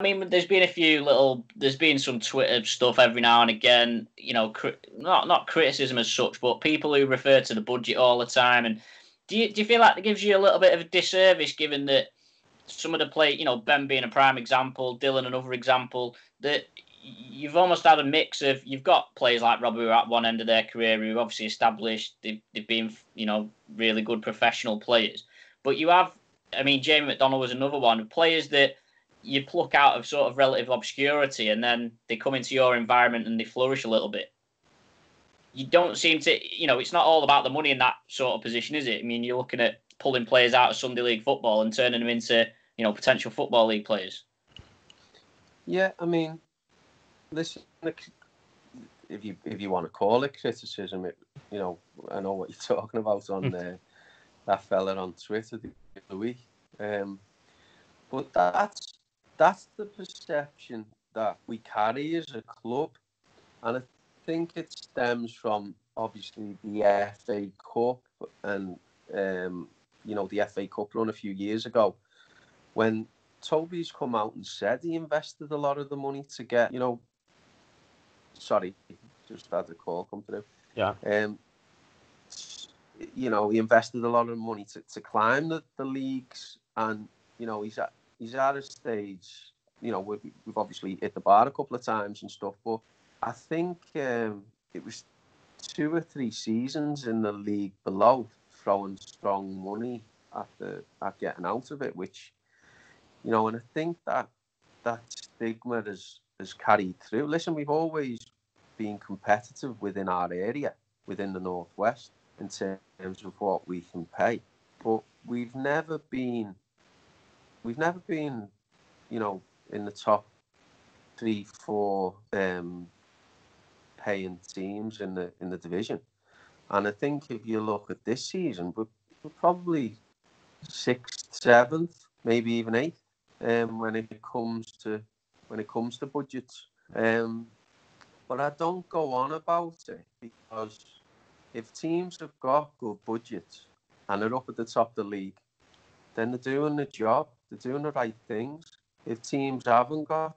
I mean, there's been a few little, there's been some Twitter stuff every now and again. You know, cri- not not criticism as such, but people who refer to the budget all the time. And do you do you feel like that gives you a little bit of a disservice, given that some of the play, you know, Ben being a prime example, Dylan another example, that you've almost had a mix of you've got players like Robbie who are at one end of their career who obviously established they've, they've been you know really good professional players, but you have I mean Jamie McDonald was another one players that you pluck out of sort of relative obscurity and then they come into your environment and they flourish a little bit. You don't seem to, you know, it's not all about the money in that sort of position, is it? I mean, you're looking at pulling players out of Sunday League football and turning them into, you know, potential football league players. Yeah, I mean, listen, if you if you want to call it criticism, it, you know, I know what you're talking about on uh, that fella on Twitter the other week. Um, but that's that's the perception that we carry as a club, and I think it stems from obviously the FA Cup and um, you know the FA Cup run a few years ago, when Toby's come out and said he invested a lot of the money to get you know. Sorry, just had a call come through. Yeah. Um, you know, he invested a lot of money to, to climb the, the leagues, and you know he's at he's at a stage, you know, we've, we've obviously hit the bar a couple of times and stuff, but I think um, it was two or three seasons in the league below throwing strong money at the at getting out of it, which you know, and I think that that stigma has has carried through. Listen, we've always been competitive within our area, within the northwest, in terms of what we can pay, but we've never been we've never been, you know, in the top three, four um, paying teams in the in the division. And I think if you look at this season, we're, we're probably sixth, seventh, maybe even eighth um, when it comes to when it comes to budgets. Um, but I don't go on about it because if teams have got good budgets and they're up at the top of the league, then they're doing the job they're doing the right things. If teams haven't got,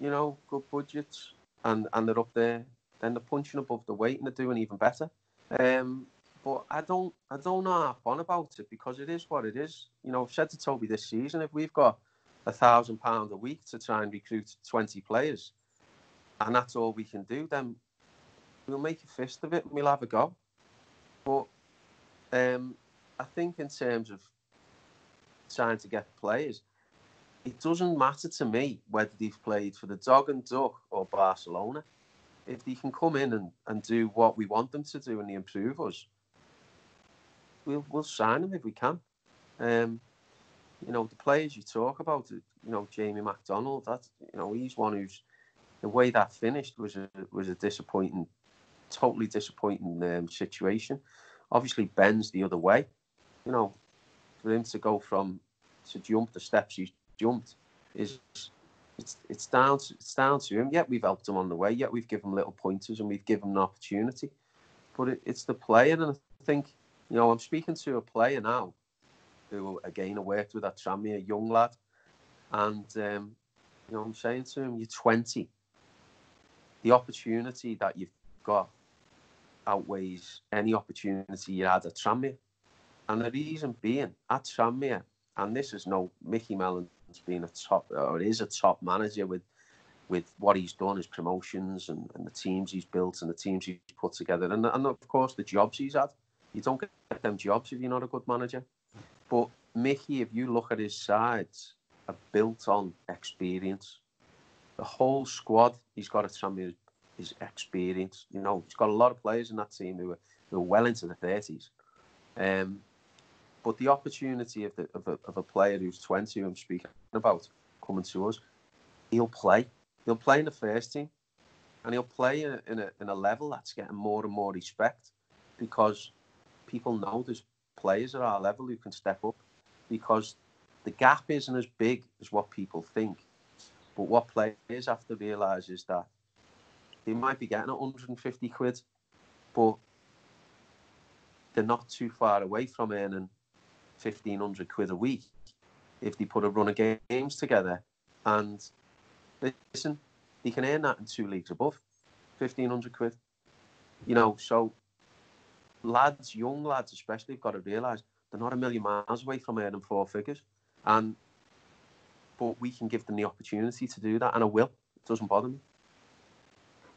you know, good budgets and, and they're up there, then they're punching above the weight and they're doing even better. Um, but I don't I don't harp on about it because it is what it is. You know, I've said to Toby this season, if we've got a thousand pounds a week to try and recruit twenty players, and that's all we can do, then we'll make a fist of it and we'll have a go. But um, I think in terms of trying to get players. It doesn't matter to me whether they've played for the Dog and Duck or Barcelona. If they can come in and, and do what we want them to do and they improve us, we'll we'll sign them if we can. Um, you know, the players you talk about, you know, Jamie McDonald, that's you know, he's one who's the way that finished was a was a disappointing, totally disappointing um, situation. Obviously, Ben's the other way. You know, for him to go from to jump the steps he's jumped is it's it's down to it's down to him. Yet we've helped him on the way. Yet we've given him little pointers and we've given him an opportunity. But it, it's the player, and I think you know I'm speaking to a player now who again I worked with at Tranmere, a young lad, and um, you know I'm saying to him, you're 20. The opportunity that you've got outweighs any opportunity you had at Tranmere. And the reason being, at Tranmere, and this is no Micky Mellon's being a top, or is a top manager with with what he's done, his promotions and, and the teams he's built and the teams he's put together, and, and of course the jobs he's had. You don't get them jobs if you're not a good manager. But Micky, if you look at his sides, are built on experience. The whole squad he's got at Tranmere is experience. You know, he's got a lot of players in that team who are, who are well into the 30s. Um, but the opportunity of, the, of, a, of a player who's 20, I'm speaking about, coming to us, he'll play. He'll play in the first team, and he'll play in a, in a, in a level that's getting more and more respect because people know there's players at our level who can step up because the gap isn't as big as what people think. But what players have to realise is that they might be getting 150 quid, but they're not too far away from earning 1500 quid a week if they put a run of games together and listen, he can earn that in two leagues above, fifteen hundred quid. You know, so lads, young lads especially, have got to realise they're not a million miles away from earning four figures, and but we can give them the opportunity to do that, and I will. It doesn't bother me.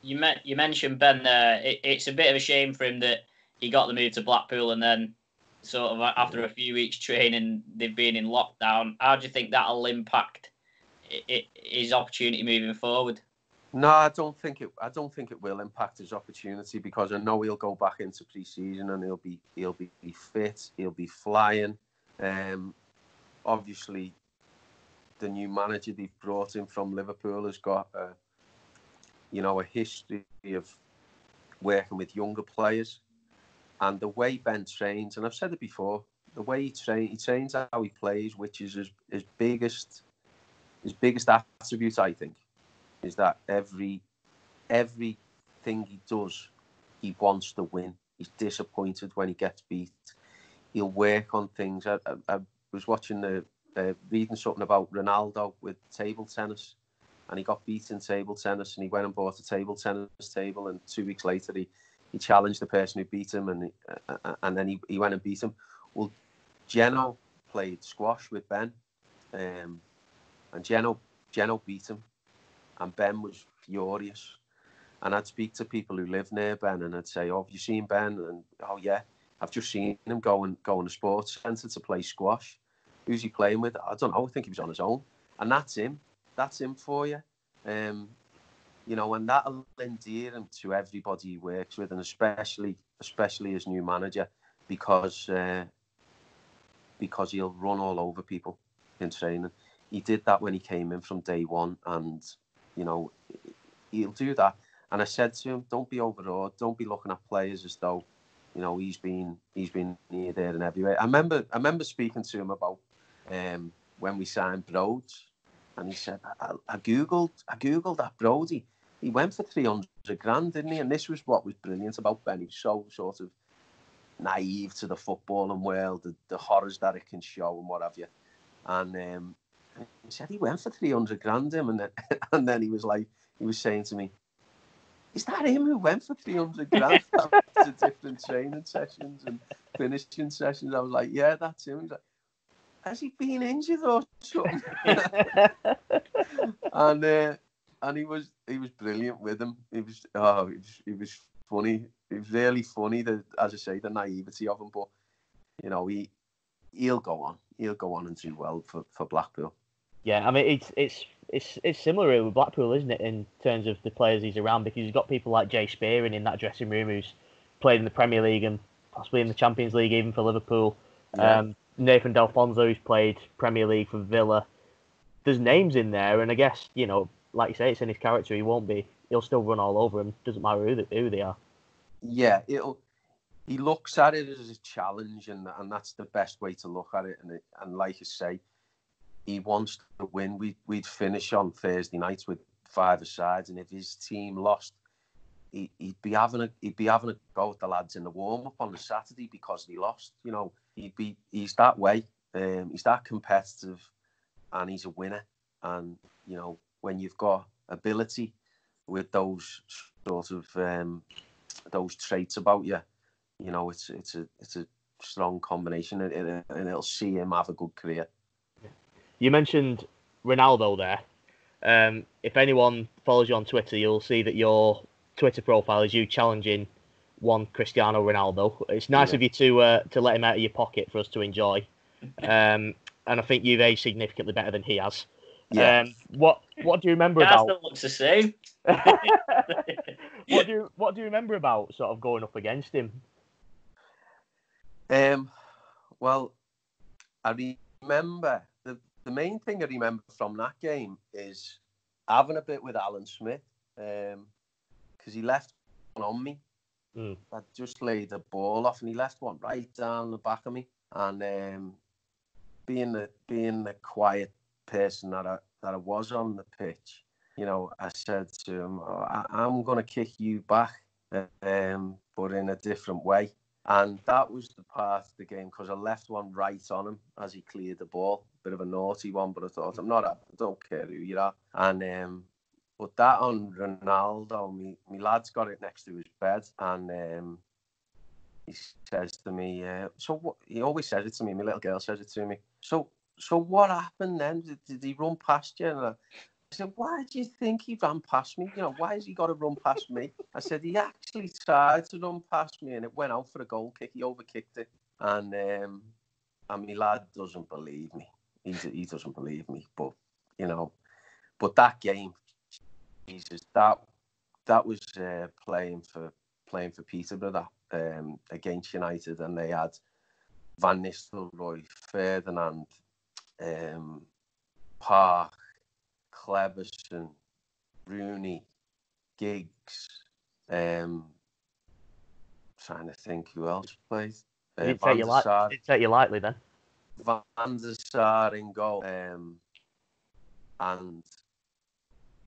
You met, you mentioned Ben there. It, it's a bit of a shame for him that he got the move to Blackpool and then sort of after a few weeks training they've been in lockdown. How do you think that'll impact his opportunity moving forward? No, I don't think it. I don't think it will impact his opportunity because I know he'll go back into pre-season and he'll be he'll be fit. He'll be flying. Um, obviously, the new manager they've brought in from Liverpool has got a, you know, a history of working with younger players, and the way Ben trains, and I've said it before, the way he trains, he trains how he plays, which is his, his biggest, his biggest attribute, I think, is that every, everything he does, he wants to win. He's disappointed when he gets beat. He'll work on things. I, I, I was watching the uh, reading something about Ronaldo with table tennis, and he got beat in table tennis, and he went and bought a table tennis table, and two weeks later he, he challenged the person who beat him, and uh, uh, and then he, he went and beat him. Well, Geno played squash with Ben, um, and Geno Geno beat him, and Ben was furious. And I'd speak to people who live near Ben, and I'd say, "Oh, have you seen Ben?" And oh yeah, I've just seen him go and go in a sports centre to play squash. Who's he playing with? I don't know. I think he was on his own, and that's him. That's him for you. Um, you know, and that'll endear him to everybody he works with, and especially especially his new manager, because uh, because he'll run all over people in training. He did that when he came in from day one, and you know he'll do that. And I said to him, "Don't be overawed. Don't be looking at players as though." You know he's been he's been here, there, and everywhere. I remember I remember speaking to him about um, when we signed Broads, and he said, I, I googled, I googled that Brody. He went for three hundred grand, didn't he? And this was what was brilliant about Ben. He's so sort of naive to the footballing world, the, the horrors that it can show, and what have you. And um, he said he went for three hundred grand him, and then and then he was like, he was saying to me, "Is that him who went for three hundred grand to different training sessions and finishing sessions?" I was like, "Yeah, that's him." He's like, has he been injured or something? and uh, and he was he was brilliant with him. He was oh he was, he was funny. It was really funny. The as I say the naivety of him, but you know he he'll go on. He'll go on and do well for, for Blackpool. Yeah, I mean it's it's it's it's similar with Blackpool, isn't it, in terms of the players he's around? Because you've got people like Jay Spearing in that dressing room who's played in the Premier League and possibly in the Champions League even for Liverpool. Yeah. Um, Nathan Delfouneso, who's played Premier League for Villa. There's names in there, and I guess you know, like you say, it's in his character. He won't be. He'll still run all over him. Doesn't matter who they, who they are. Yeah, it'll. He looks at it as a challenge, and and that's the best way to look at it. And it, and like you say, he wants to win. We we'd finish on Thursday nights with five sides, and if his team lost, he, would be having a he'd be having a go with the lads in the warm up on the Saturday because he lost. You know, he'd be he's that way. Um, he's that competitive, and he's a winner. And you know, when you've got ability with those sort of um, those traits about you, you know, it's it's a it's a strong combination, and, and it'll see him have a good career. You mentioned Ronaldo there. Um, if anyone follows you on Twitter, you'll see that your Twitter profile is you challenging one Cristiano Ronaldo. It's nice yeah. of you to uh, to let him out of your pocket for us to enjoy. Um, and I think you've aged significantly better than he has. Yeah. Um, what What do you remember about? Still looks the same. what do you What do you remember about sort of going up against him? Um, well, I remember the the main thing I remember from that game is having a bit with Alan Smith because um, he left one on me Mm. I just laid a ball off and he left one right down the back of me. And um, being the being the quiet person that I that I was on the pitch, you know, I said to him, oh, I, am going to kick you back, um, but in a different way. And that was the part of the game because I left one right on him as he cleared the ball. bit of a naughty one, but I thought I'm not. I don't care who you are. And um, but that on Ronaldo, me, me lad's got it next to his bed, and um, he says to me, uh, "So what?" He always says it to me. My little girl says it to me. So, so what happened then? Did, did he run past you? And I, said, "Why do you think he ran past me? You know, why has he got to run past me?" I said, "He actually tried to run past me, and it went out for a goal kick. He overkicked it, and um, and my lad doesn't believe me. He he doesn't believe me, but you know, but that game Jesus, that that was uh, playing for playing for Peterborough that, um, against United, and they had Van Nistelrooy, Ferdinand, um, Park, Kleberson, Rooney, Giggs. Um, trying to think who else played. Uh, did, take you li- did take you lightly then? Van der Sar in goal. Um, and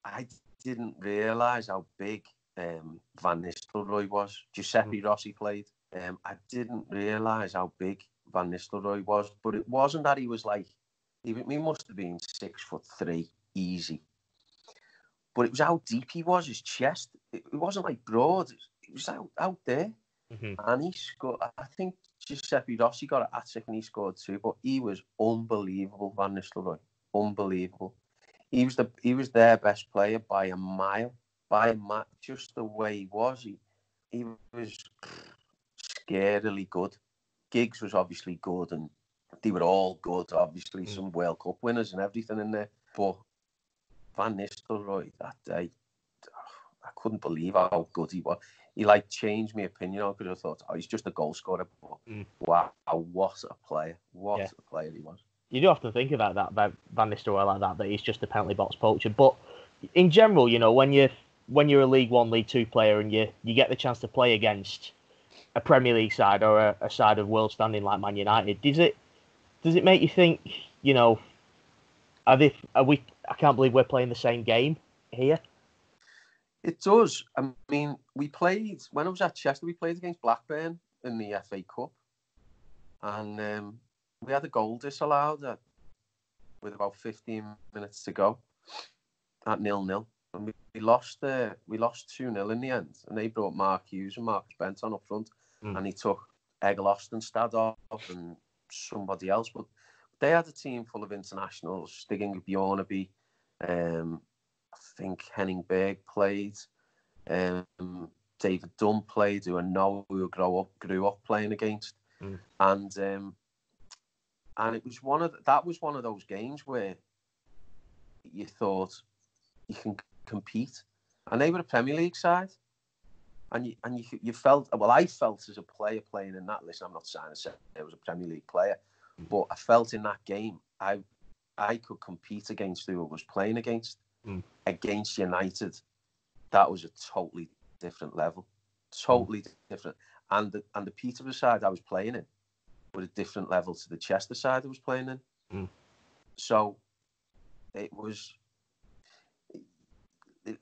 I didn't realise how big um, Van Nistelrooy was. Giuseppe mm. Rossi played. Um, I didn't realise how big Van Nistelrooy was, but it wasn't that he was like, he, he must have been six foot three, easy. But it was how deep he was, his chest. It, it wasn't like broad, it was out, out there. Mm-hmm. And he scored, I think Giuseppe Rossi got an hat trick and he scored two, but he was unbelievable, Van Nistelrooy. Unbelievable he was the he was their best player by a mile, by a mile, just the way he was. He he was scarily good. Giggs was obviously good, and they were all good. Obviously, mm. some World Cup winners and everything in there. But Van Nistelrooy that day, I couldn't believe how good he was. He like changed my opinion on because I thought, oh, he's just a goal scorer. But mm. wow, what a player! What yeah. a player he was you do often think about that Van Nistelrooy like that that he's just a penalty box poacher. But in general, you know, when you when you're a League One, League Two player and you you get the chance to play against a Premier League side or a, a side of world standing like Man United, does it does it make you think? You know, are they are we? I can't believe we're playing the same game here. It does. I mean, we played when I was at Chester. We played against Blackburn in the FA Cup, and um, we had a goal disallowed at, with about 15 minutes to go at nil nil. And we, we lost uh, we lost 2 0 in the end. And they brought Mark Hughes and Mark Benton up front. Mm. And he took Egil Ostenstad off and somebody else. But they had a team full of internationals. Stig Bjornebye, um, I think Henning Berg played. Um, David Dunn played, who I know who grew up grew up playing against, mm. and um, and it was one of the, that was one of those games where you thought you can compete, and they were a Premier League side, and you and you you felt well. I felt as a player playing in that. Listen, I'm not saying I was a Premier League player, but I felt in that game I I could compete against who I was playing against. Mm. Against United, that was a totally different level, totally mm. different. And the and the Peterborough side I was playing in, was a different level to the Chester side I was playing in. Mm. So it was.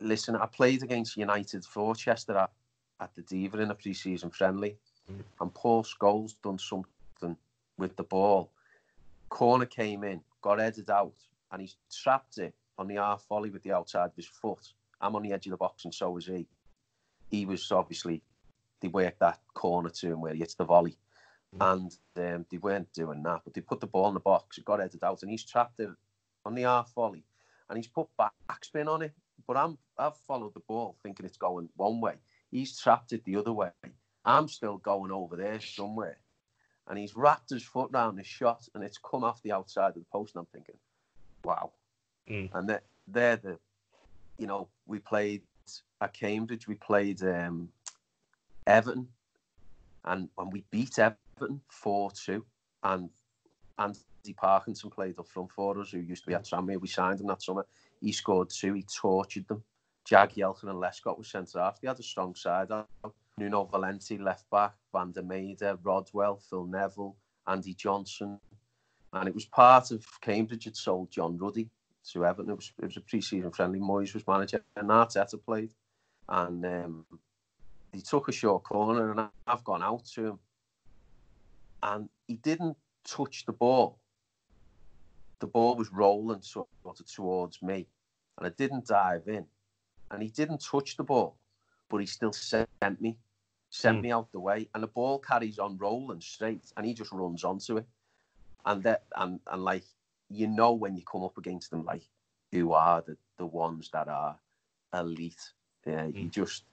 Listen, I played against United for Chester at, at the Deva in a pre-season friendly, and Paul Scholes done something with the ball. Corner came in, got headed out, and he trapped it on the half volley with the outside of his foot. I'm on the edge of the box, and so was he. He was obviously they worked that corner to him where he hits the volley and um, they weren't doing that. But they put the ball in the box, it got headed out, and he's trapped it on the half volley, and he's put backspin on it. But I'm I've followed the ball thinking it's going one way. He's trapped it the other way. I'm still going over there somewhere, and he's wrapped his foot round the shot, and it's come off the outside of the post. And I'm thinking, wow. Mm. And they're, they're the, you know, we played at Cambridge. We played um, Everton, and when we beat Everton Everton 4 2. And Andy Parkinson played up front for us, who used to be at Tranmere. We signed him that summer. He scored two, he tortured them. Jagielka and Lescott was centre half. They had a strong side. Nuno Valente left back, Van der Rodwell, Phil Neville, Andy Johnson. And it was part of Cambridge had sold John Ruddy to Everton. It was, it was a pre-season friendly. Moyes was manager and Arteta played. And um, he took a short corner and I've gone out to him and he didn't touch the ball. the ball was rolling sort of towards me, and I didn't dive in, and he didn't touch the ball, but he still sent me, sent Mm. me out the way, and the ball carries on rolling straight, and he just runs onto it, and that and and like you know when you come up against them, like who are the the ones that are elite. Yeah, you just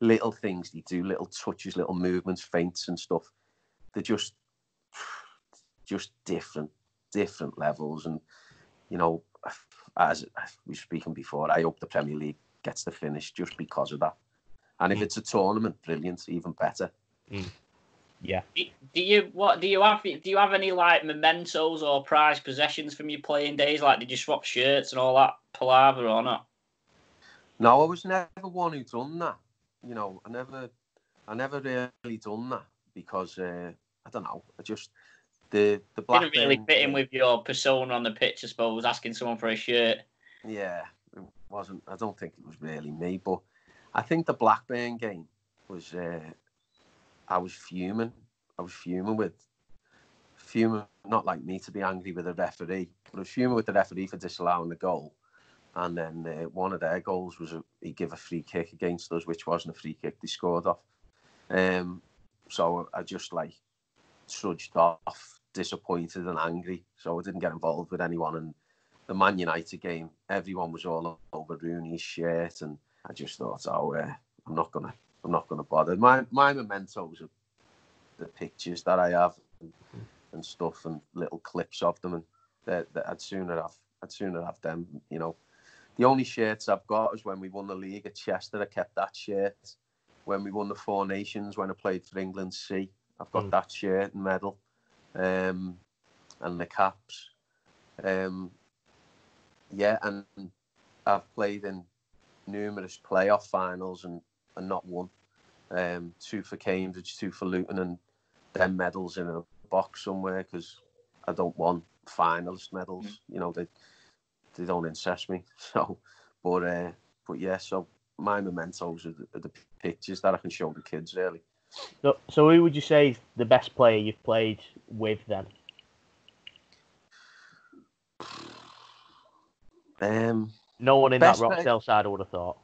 little things they do, little touches, little movements, feints and stuff. They're just just different, different levels. And you know, as, as we were speaking before, I hope the Premier League gets the finish just because of that. And if Mm. it's a tournament, brilliant, even better. Yeah. Do do you what do you have? Do you have any like mementos or prized possessions from your playing days? Like, did you swap shirts and all that palaver or not? No, I was never one who done that. You know, I never, I never really done that because uh, I don't know. I just the the black Didn't really fit in with your persona on the pitch, I suppose. Asking someone for a shirt. Yeah, it wasn't. I don't think it was really me, but I think the Blackburn game was. Uh, I was fuming. I was fuming with fuming. Not like me to be angry with the referee, but I was fuming with the referee for disallowing the goal. And then uh, one of their goals was a, he gave a free kick against us, which wasn't a free kick. They scored off. Um, so I just like trudged off, disappointed and angry. So I didn't get involved with anyone. And the Man United game, everyone was all over Rooney's shirt, and I just thought, oh, uh, I'm not gonna, I'm not gonna bother. My my mementos are the pictures that I have and, and stuff, and little clips of them, and that that I'd sooner have, I'd sooner have them. You know, the only shirts I've got is when we won the league at Chester. I kept that shirt. When we won the Four Nations, when I played for England C, I've got Mm. that shirt and medal, um, and the caps. Um, yeah, and I've played in numerous playoff finals and, and not won. Um, two for Cambridge, two for Luton, and then medals in a box somewhere because I don't want finalist medals. You know, they they don't interest me. So, but uh, but yeah, so my mementos are the, are the pictures that I can show the kids really. So, so who would you say is the best player you've played with then? Um, No one in that Rochdale side, I would have thought.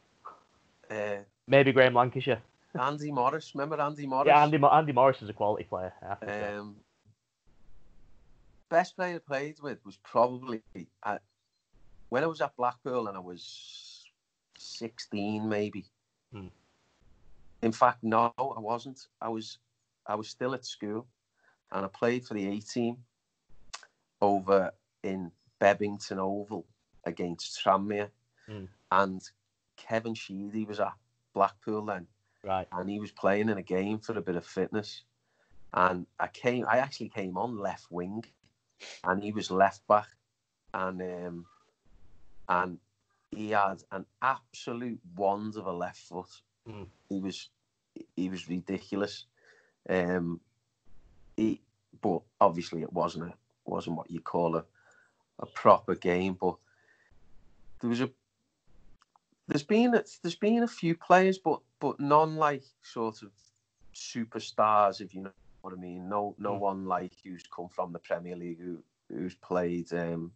uh, Maybe Graham Lancashire. Andy Morris, remember Andy Morris? Yeah, Andy, Andy Morris is a quality player. I have to say. Um, best player I played with was probably at, when I was at Blackpool and I was 16 maybe. Hmm. In fact, no, I wasn't. I was I was still at school and I played for the A team over in Bebington Oval against Tranmere. Hmm. And Kevin Sheedy was at Blackpool then right. and he was playing in a game for a bit of fitness. And I came, I actually came on left wing, and he was left back, and um, and he had an absolute wand of a left foot. Mm. He was, he was ridiculous. Um, he, but obviously it wasn't a, wasn't what you call a, a proper game. But there was a there's been a, there's been a few players, but but none like sort of superstars, if you know what I mean. No no Mm. one like who's come from the Premier League who who's played. Um,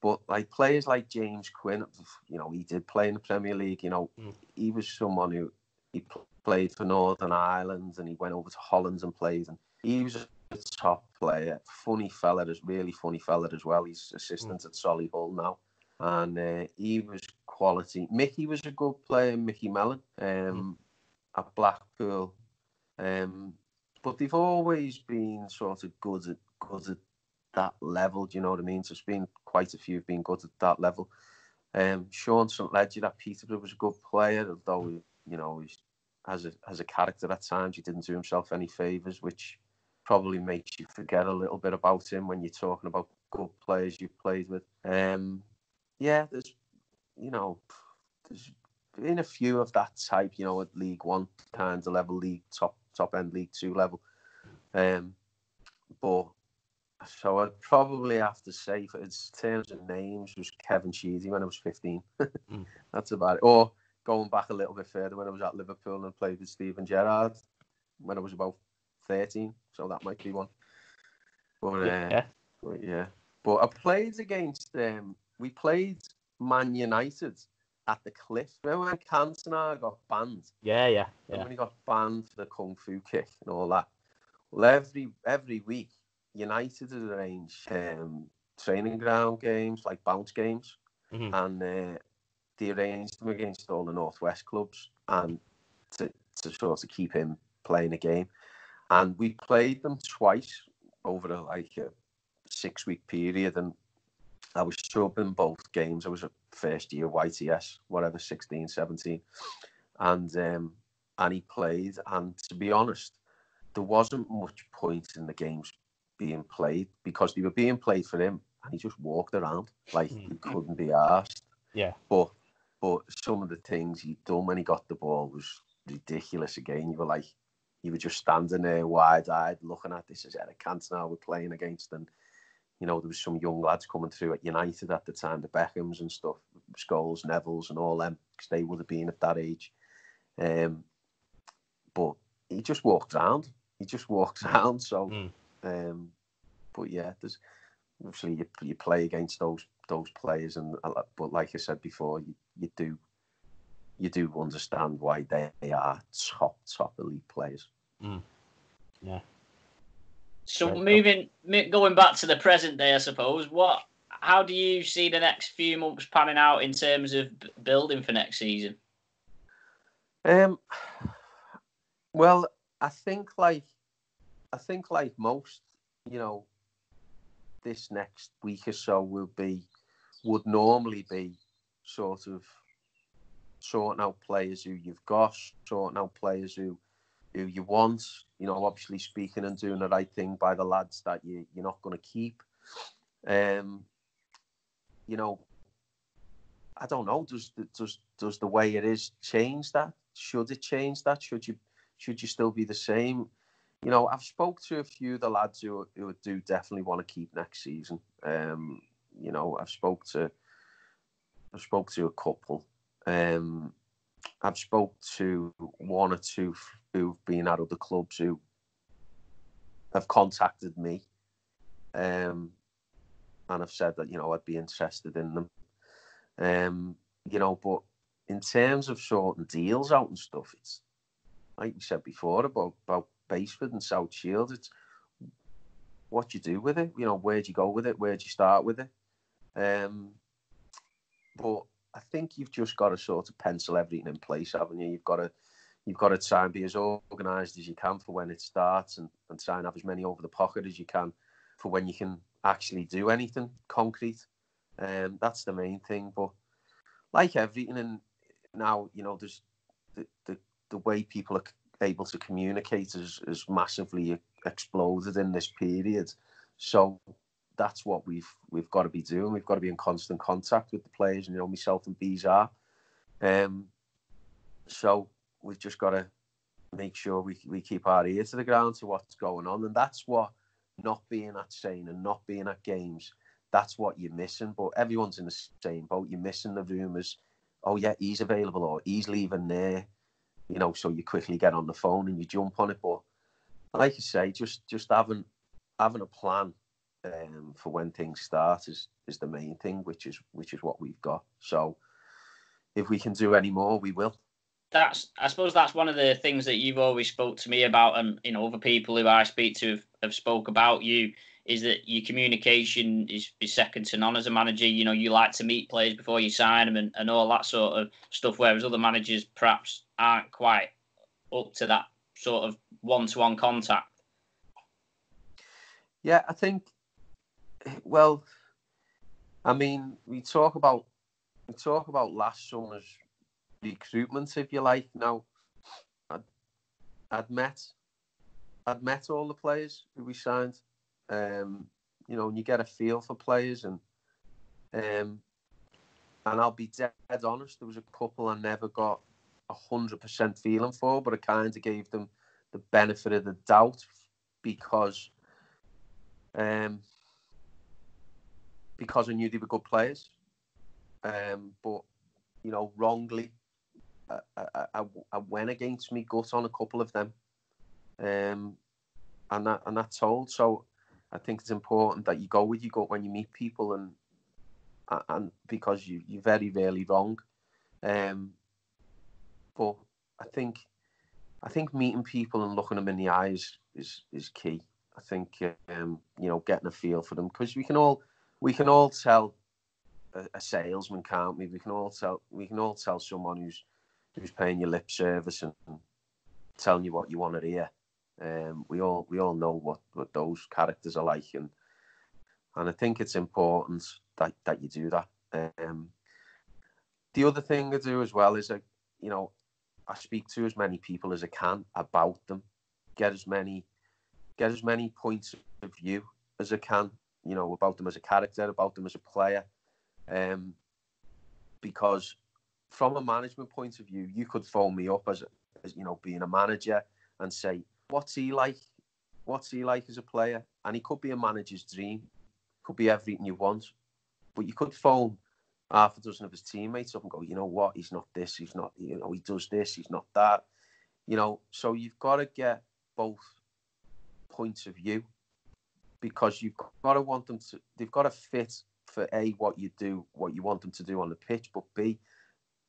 but like players like James Quinn, you know, he did play in the Premier League. You know, Mm. he was someone who he pl- played for Northern Ireland and he went over to Holland and played. And he was a top player, funny fella, as really funny fella as well. He's assistant at Solihull now, and uh, he was quality. Micky was a good player, Micky Mellon, um, at Blackpool. Um, but they've always been sort of good at good at that level. Do you know what I mean? So it's been quite a few have been good at that level. Um, Sean St Ledger at Peterborough was a good player, although you know he's has a has a character at times. He didn't do himself any favours, which probably makes you forget a little bit about him when you're talking about good players you've played with. Um, yeah, there's you know there's been a few of that type, you know, at League One kind of level, League top top end League Two level. Um, but so I'd probably have to say, for in terms of names, was Kevin Sheedy when I was 15. Mm. That's about it. Or going back a little bit further when I was at Liverpool and played with Steven Gerrard when I was about 13. So that might be one. But, uh, Yeah. but yeah. But I played against um, we played Man United at the Cliff. Remember when Cantona got banned? Yeah, yeah, yeah. when he got banned for the kung fu kick and all that. Well, every every week, United had arranged um, training ground games, like bounce games, Mhm. and uh, they arranged them against all the Northwest clubs, and to, to sort of keep him playing a game. And we played them twice over a, like a six week period, and I was subbing both games. I was a first year YTS, whatever, 16, 17. And um, and he played. And to be honest, there wasn't much point in the games being played because they were being played for him and he just walked around like he Mm. couldn't be asked. Yeah. But but some of the things he'd done when he got the ball was ridiculous again. You were like you were just standing there wide eyed looking at this as Eric Cantona we're playing against and you know, there was some young lads coming through at United at the time, the Beckhams and stuff, Scholes, Nevilles, and all them, because they would have been at that age. Um, but he just walked around. He just walked around. So, Mm. um, but yeah, there's obviously you, you play against those those players, and uh, but like I said before, you, you do you do understand why they are top top elite players. So moving, going back to the present day, I suppose. What, how do you see the next few months panning out in terms of building for next season? Um, well, I think like I think like most, you know, this next week or so will be would normally be sort of sorting out players who you've got, sorting out players who who you want. You know, obviously speaking and doing the right thing by the lads that you you're not going to keep. Um, you know, I don't know. Does does does the way it is change that? Should it change that? Should you should you still be the same? You know, I've spoke to a few of the lads who who do definitely want to keep next season. Um, you know, I've spoke to I've spoke to a couple. Um, I've spoke to one or two who've been at other clubs who have contacted me, um, and have said that you know I'd be interested in them. Um, you know, but in terms of sorting deals out and stuff, it's like we said before about about Basford and South Shields. It's what you do with it. You know, where do you go with it? Where do you start with it? Um, but I think you've just got to sort of pencil everything in place, haven't you? You've got to you've got to try and be as organised as you can for when it starts, and, and try and have as many over the pocket as you can for when you can actually do anything concrete. Um, that's the main thing. But like everything, and now you know, there's the the, the way people are able to communicate has, is massively exploded in this period. So that's what we've we've got to be doing. We've got to be in constant contact with the players, and you know, myself and Bees are. Um, so we've just got to make sure we we keep our ear to the ground to what's going on, and that's what not being at Sane and not being at games. That's what you're missing. But everyone's in the same boat. You're missing the rumours. Oh yeah, he's available or he's leaving there. You know, so you quickly get on the phone and you jump on it. But like I say, just just having having a plan um, for when things start is is the main thing, which is which is what we've got. So if we can do any more, we will. That's, I suppose, that's one of the things that you've always spoke to me about, and you know, other people who I speak to have, have spoke about you. Is that your communication is, is second to none as a manager? You know, you like to meet players before you sign them and, and all that sort of stuff, whereas other managers perhaps aren't quite up to that sort of one to one contact. Yeah, I think. Well, I mean, we talk about we talk about last summer's recruitment, if you like. Now, I'd, I'd met, I'd met all the players who we signed. Um, you know, and you get a feel for players, and um, and I'll be dead honest. There was a couple I never got a hundred percent feeling for, but I kind of gave them the benefit of the doubt because um, because I knew they were good players. Um, but you know, wrongly, I, I, I, I went against me gut on a couple of them, um, and that and that told. So I think it's important that you go with your gut when you meet people, and and because you you're very rarely wrong. Um, but I think I think meeting people and looking them in the eyes is is key. I think um, you know getting a feel for them because we can all we can all tell a, a, salesman, can't we? We can all tell we can all tell someone who's who's paying your lip service and telling you what you want to hear. Um, we all we all know what, what those characters are like, and and I think it's important that, that you do that. Um, the other thing I do as well is, I, you know, I speak to as many people as I can about them, get as many get as many points of view as I can, you know, about them as a character, about them as a player, um, because from a management point of view, you could phone me up as, as you know, being a manager and say, what's he like? What's he like as a player? And he could be a manager's dream, could be everything you want, but you could phone half a dozen of his teammates up and go, you know what, he's not this, he's not, you know, he does this, he's not that, you know. So you've got to get both points of view because you've got to want them to, they've got to fit for a what you do, what you want them to do on the pitch, but b,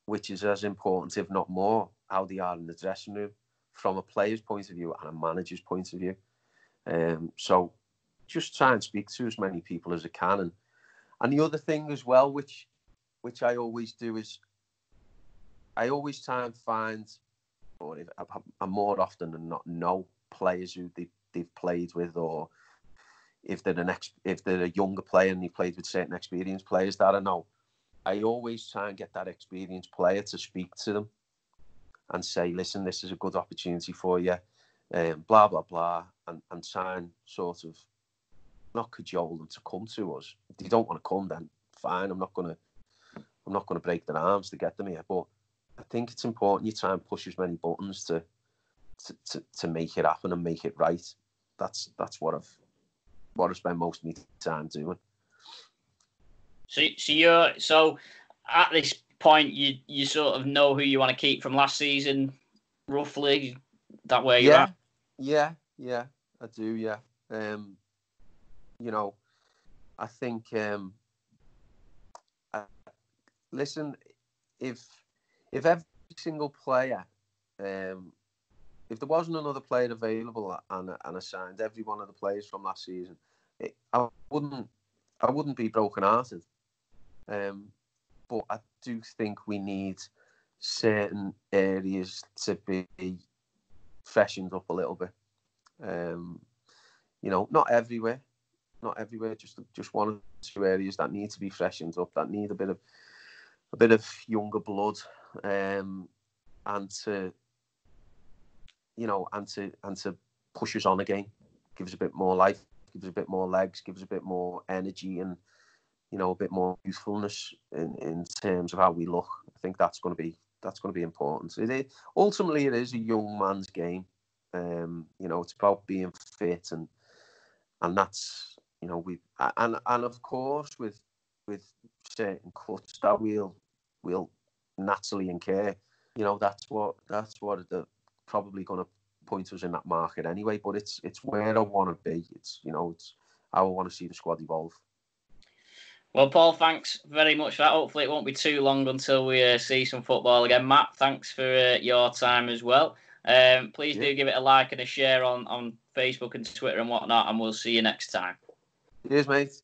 which is as important, if not more, how they are in the dressing room from a player's point of view and a manager's point of view. Um, so just try and speak to as many people as I can. And and the other thing as well, which which I always do is I always try and find, or if, I, more often than not know players who they, they've played with, or if they're an ex, if they're a younger player and they played with certain experienced players that I know. I always try and get that experienced player to speak to them and say, listen, this is a good opportunity for you, um, blah, blah, blah, and, and try and sort of not cajole them to come to us. If they don't want to come, then fine. I'm not to I'm not to break their arms to get them here. But I think it's important you try and push as many buttons to to, to, to make it happen and make it right. That's that's what I've what I spend most of my time doing. So so you're so at this point you you sort of know who you want to keep from last season, roughly. That way, yeah, yeah, yeah, I do. Yeah, um, you know, I think. Um, I, listen, if if every single player, um, if there wasn't another player available and and I signed every one of the players from last season, I wouldn't I wouldn't be broken hearted. Um, but I do think we need certain areas to be freshened up a little bit. Um, you know, not everywhere, not everywhere. Just just one or two areas that need to be freshened up, that need a bit of a bit of younger blood, um, and to you know, and to and to push us on again, give us a bit more life, give us a bit more legs, give us a bit more energy, and you know, a bit more youthfulness in, in terms of how we look. I think that's going to be that's going to be important. Ultimately, it is a young man's game. Um, you know, it's about being fit and and that's you know we and and of course with with certain cuts that we'll we'll naturally incur. You know, that's what that's what the probably going to point us in that market anyway. But it's it's where I want to be. It's you know it's how I want to see the squad evolve. Well, Paul, thanks very much for that. Hopefully, it won't be too long until we uh, see some football again. Matt, thanks for uh, your time as well. Um, please yeah. do give it a like and a share on, on Facebook and Twitter and whatnot, and we'll see you next time. Cheers, mate.